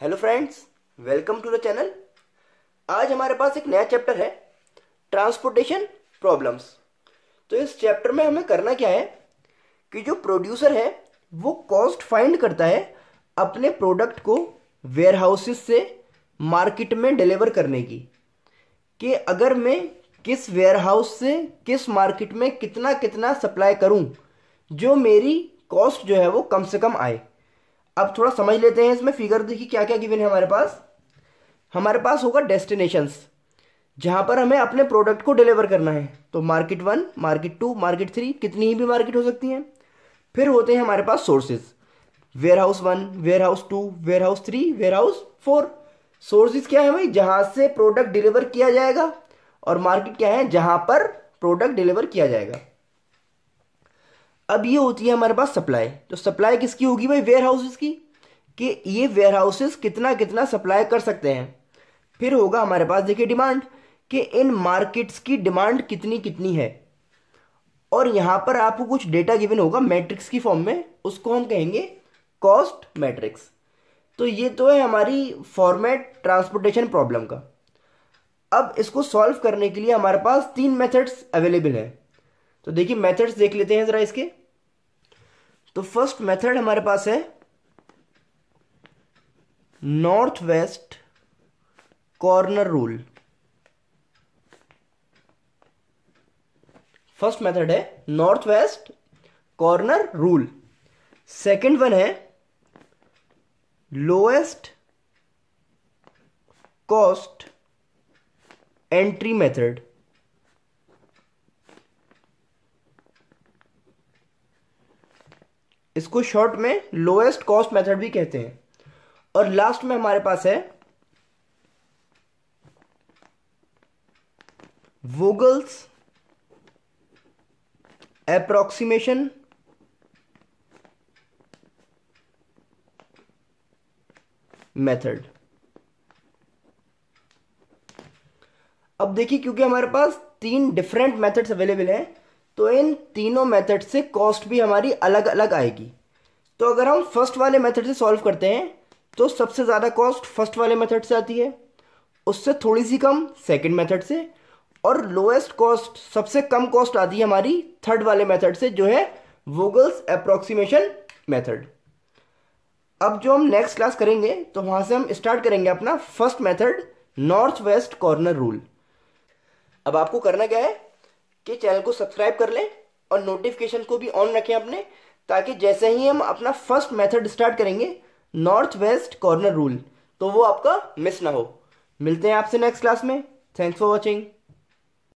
Hello friends, welcome to the channel. आज हमारे पास एक नया चैप्टर है, ट्रांसपोर्टेशन प्रॉब्लम्स। तो इस चैप्टर में हमें करना क्या है कि जो प्रोड्यूसर है, वो कॉस्ट फाइंड करता है अपने प्रोडक्ट को वेयर हाउसेस से मार्केट में डिलीवर करने की, कि अगर मैं किस वेयर हाउस से किस मार्केट में कितना कितना सप्लाई करूँ, जो मेरी कॉस्ट जो है वो कम से कम आए। अब थोड़ा समझ लेते हैं इसमें फिगर देखिए क्या क्या गिवन है हमारे पास। हमारे पास होगा डेस्टिनेशंस जहाँ पर हमें अपने प्रोडक्ट को डिलीवर करना है। तो market one market two market three कितनी ही भी मार्केट हो सकती हैं। फिर होते हैं हमारे पास sources warehouse one warehouse two warehouse three warehouse four sources क्या है भाई? जहाँ से प्रोडक्ट डिलीवर किया जाएगा, और मार्केट क्या है? जहाँ पर प्रोडक्ट डिलीवर किया जाएगा। अब ये होती है हमारे पास सप्लाई तो सप्लाई किसकी होगी भाई? वेयर हाउसेस की। कि ये वेयर हाउसेस कितना कितना सप्लाई कर सकते हैं। फिर होगा हमारे पास देखिए डिमांड कि इन मार्केट्स की डिमांड कितनी कितनी है। और यहाँ पर आपको कुछ डेटा गिवन होगा मैट्रिक्स की फॉर्म में। उसको हम कहेंगे कॉस्ट मैट्रिक्स तो ये तो है हमारी फॉर्मेट ट्रांसपोर्टेशन प्रॉब्लम का। अब इसको सॉल्व करने के लिए हमारे पास तीन मेथड्स अवेलेबल हैं। तो देखिए मेथड्स देख लेते हैं जरा इसके। तो फ़र्स्ट मेथड हमारे पास है north west corner rule first method है north west corner rule second one है लोएस्ट कॉस्ट एंट्री मेथड इसको शॉर्ट में लोएस्ट कॉस्ट मेथड भी कहते हैं। और लास्ट में हमारे पास है वोगल्स अप्रोक्सीमेशन मेथड अब देखिए, क्योंकि हमारे पास तीन डिफरेंट मेथड्स अवेलेबल हैं तो इन तीनों मेथड से कॉस्ट भी हमारी अलग अलग आएगी। तो अगर हम फ़र्स्ट वाले मेथड से सॉल्व करते हैं तो सबसे ज़्यादा कॉस्ट फ़र्स्ट वाले मेथड से आती है। उससे थोड़ी सी कम सेकंड मेथड से, और लोएस्ट कॉस्ट सबसे कम कॉस्ट आती है हमारी थर्ड वाले मेथड से, जो है वोगल्स अप्रोक्सीमेशन मेथड अब जो हम नेक्स्ट क्लास करेंगे तो वहाँ से हम स्टार्ट करेंगे अपना first method north west corner rule अब आपको करना क्या है कि चैनल को सब्सक्राइब कर लें और नोटिफिकेशन को भी ऑन रखें अपने ताकि जैसे ही हम अपना फ़र्स्ट मेथड स्टार्ट करेंगे नॉर्थ वेस्ट कॉर्नर रूल तो वो आपका मिस ना हो। मिलते हैं आपसे नेक्स्ट क्लास में। Thanks for watching